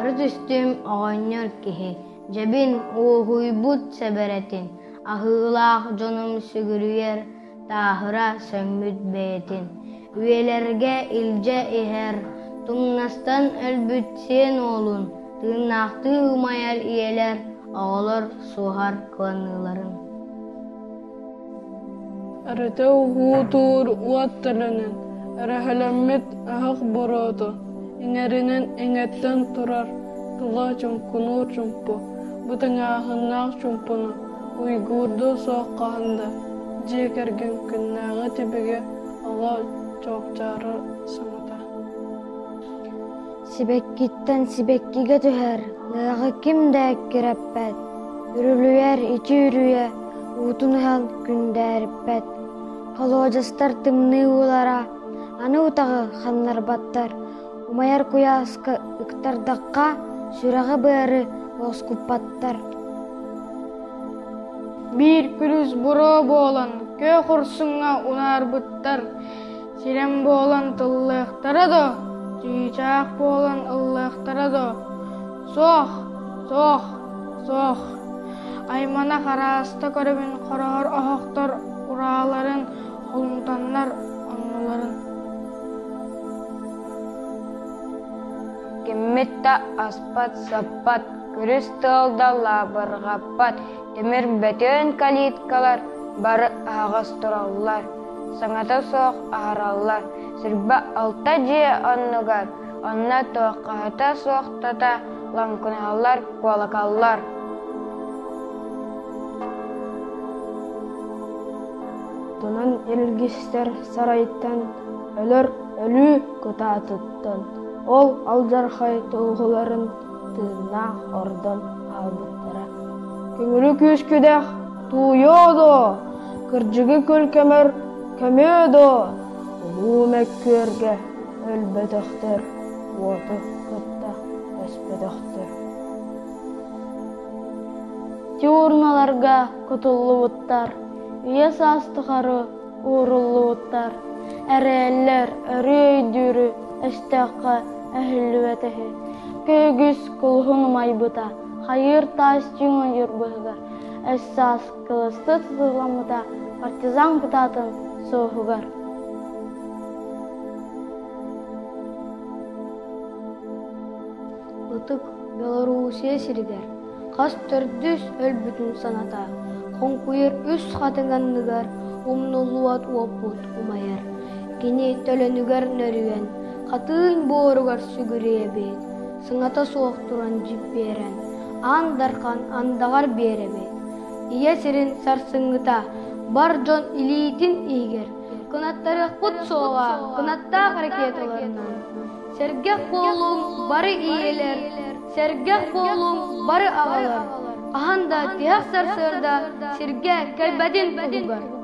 Бары түстүм оҕонньор киһи, дьэбин уоһуйбут сэбэрэтин, аһыылаах дьонум сүгүрүйэр, тааһыра сөҥмүт бэйэтин. Үөлэргэ илдьэ иһэр, тумнастан өлбүт сиэн уолун, тыыннаахтыы умайар иэлэр, оҕолор суоһар кыланныыларын. Эрэтэ уһуутуур уотталанан, эрэһэлэммит аһак бороото, иҥэринэн иҥэттэн турар, тула чумкунуур чумпу, бутаҥааһыннаах чумпуну, уйгуурду сооккаһында, дьиэкэргэн күннээҕи тибигэ оҕо чоокчаары саҥата. Сибеккиттен сибеккиге түһэр, нааҕы ким дээккирэппэт, үрүлүер ити үрүе, уутунуһан күндээриппэт. Холоожастар тымныы улара, аны утағы ханнарбаттар, умайар куяаска ыктардакка сүрэҕи быары оскуппаттар. Биир күлүс буроо буолан, көө хурсуҥҥа унаарбыттар, сирэн буолан тыллыахтара до, түйчаах буолан ыллыахтара до, суох, суох, суох. Аймана харааста көрөбүн хороһор оһохтор урааларын, холумтаннар оннуларын. Киммитта аспат саппат, күрүс тылда лабырғаппат, темир бөтөн калиткалар, бары ағас тураллар, саңата соқ ағараллар, сирба алта же оннугар, онна тоққата соқтата, ланкуналар, колокаллар. Тунан элгистер сарайттан өлөр өлүү кытаатыттан. Ол алжархай туғыларын тыыннаах ордон аабыттара. Көңүлү күүскүдэх туйоодо, кырдьыгы көлкөмөр көмөөдо, улуу мәккүөргэ өлбөтөхтөр, уоту кытта өспөтөхтөр. Тиурналарга кутуллубуттар, үйе саастыхары ууруллубуттар, әрәлләр өрү өйдүүрү эстәкка әһиллүбәтәһе, көөгүс кулһун майбыта, хайыр таас тюңөн юрбыһыгар, эссаас кылысты тытыламыта, партизан бытатын соһугар. Ытык Белоруссия сиригер, хас төрдүс өлбүтүн саната, хонкуйер үс хатыңанныгар, умнулуат уоппут умайар, кини төлөнүгер нөрүен, хатыын бооругар сүгүребет, сыңата суох туран жипперен, ан дархан андагар беребет. Ия сирин сарсыңыта, бар жон илиитин игер, кынаттары кут соға, кынатта харакеталарынан. Сергек болуң бары иелер, сергек болуң бары ағалар. Аханда тиях сарсырда сирге кәлбәдин бұғығар.